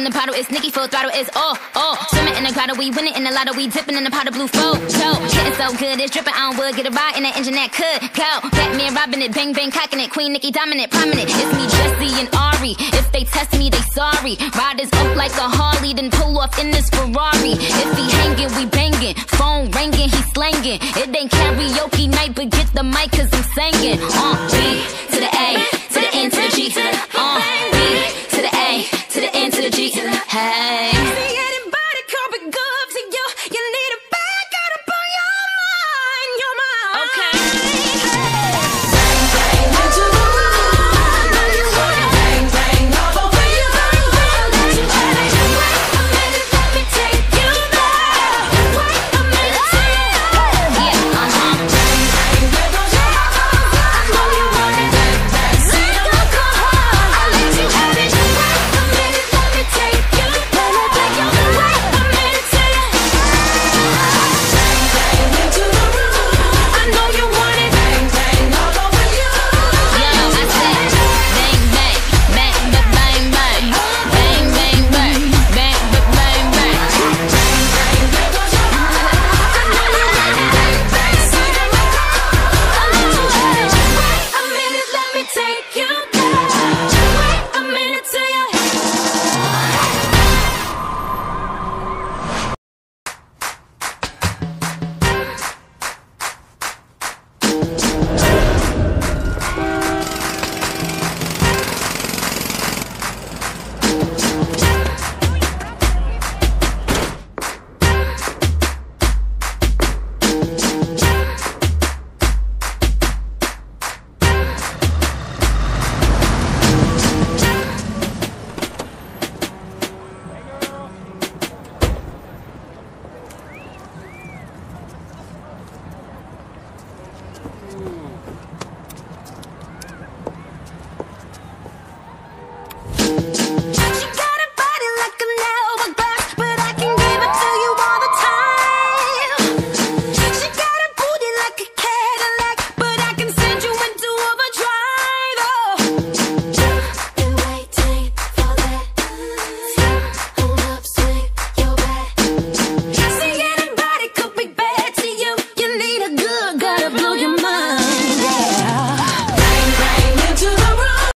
in the bottle, it's Nicki full throttle, it's oh, oh. Swimming in the grotto, we winning in the lotto, we dipping in the pot of blue flow. Show, getting so good, it's dripping on wood, get a ride in the engine that could go. Batman robbing it, bang bang cocking it, Queen Nicki dominant, prominent. It's me, Jesse and Ari. If they test me, they sorry. Riders up like a Harley, then pull off in this Ferrari. If he hanging, we banging. Phone ringing, he slanging. It ain't karaoke night, but get the mic, cause I'm singing. Uh, B